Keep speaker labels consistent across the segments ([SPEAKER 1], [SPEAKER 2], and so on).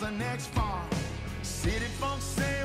[SPEAKER 1] miles the next farm. City folks say.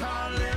[SPEAKER 1] It's.